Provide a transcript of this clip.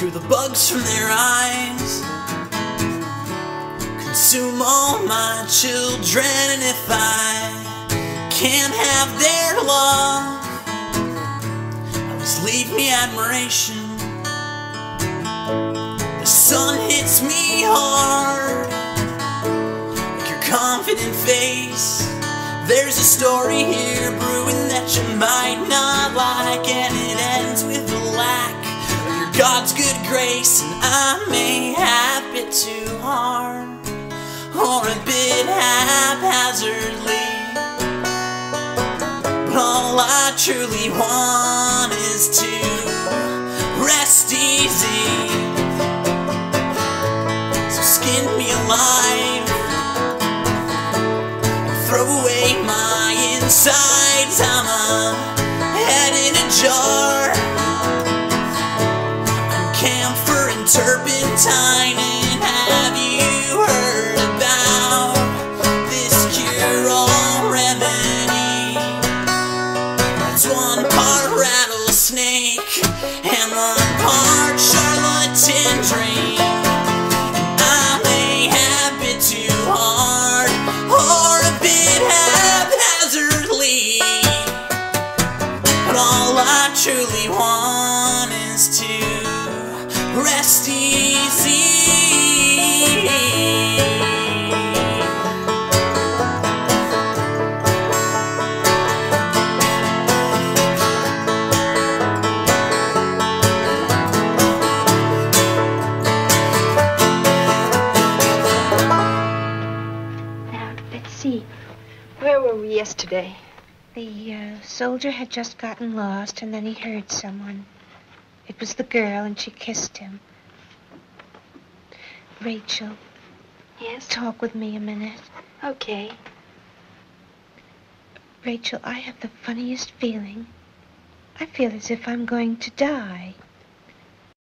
through the bugs from their eyes. Consume all my children, and if I can't have their love, least leave me admiration. The sun hits me hard, like your confident face. There's a story here brewing that you might not like, and it ends with a lack of your God's good grace. And I may have bit too hard or a bit haphazardly. But all I truly want is to rest easy. So skin me alive throw away my insides. I'm a turpentine. And have you heard about this cure-all remedy? It's one part rattlesnake and one part charlatan dream. I may have been too hard or a bit haphazardly, but all I truly want is to rest easy. Now, let's see. Where were we yesterday? The uh, soldier had just gotten lost, and then he heard someone. It was the girl, and she kissed him. Rachel. Yes? Talk with me a minute. Okay. Rachel, I have the funniest feeling. I feel as if I'm going to die.